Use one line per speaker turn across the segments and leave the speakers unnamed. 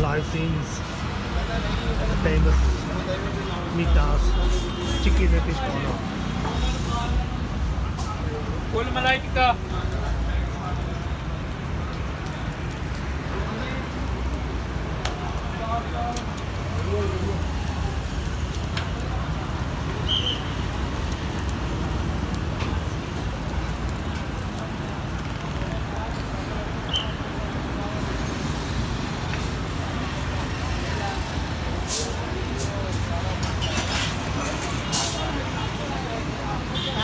Live scenes and the famous Neeta's, chicken and fish corner.
Kul
malaika.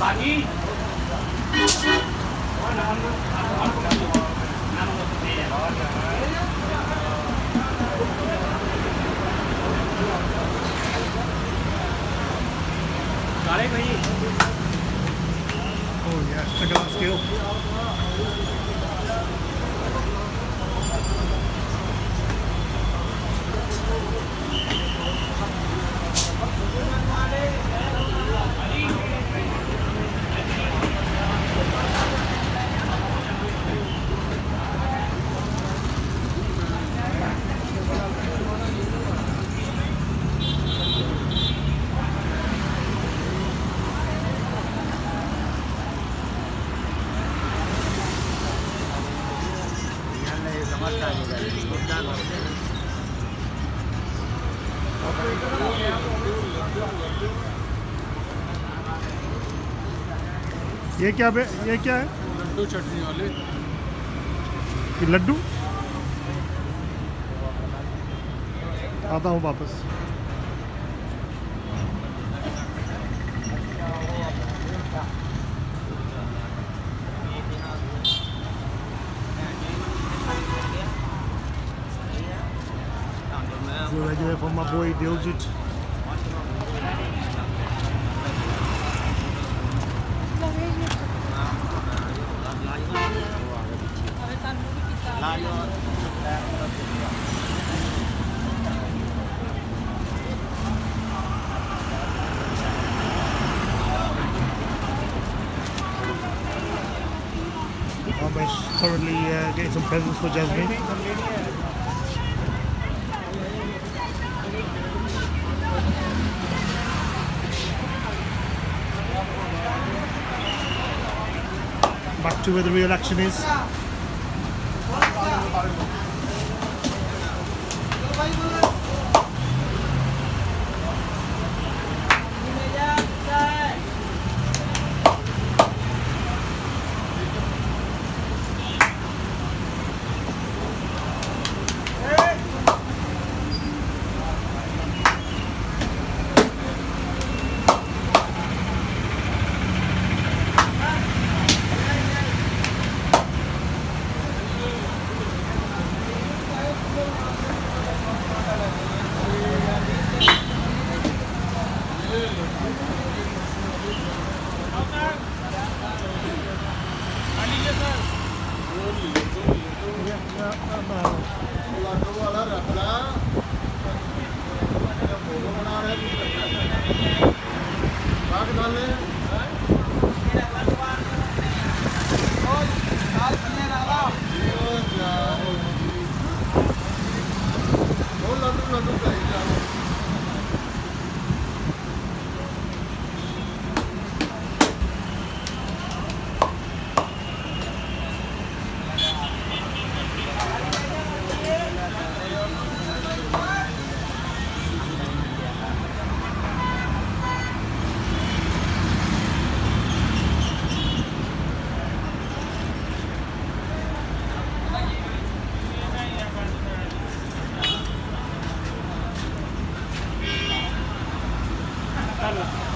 Pagi. Mana hamba?
Hamba. Nama
tu dia. Check that skill. ये क्या बे ये क्या है?
लड्डू चटनी वाले।
लड्डू? आता हूँ वापस। For my boy Diljit. I'm currently uh, getting some presents for Jasmine. back to where the real action is.
Auto ਵਾਲਾ ਰੱਖ ਲਾ ਬਾਗ ਗੱਲ
Barra.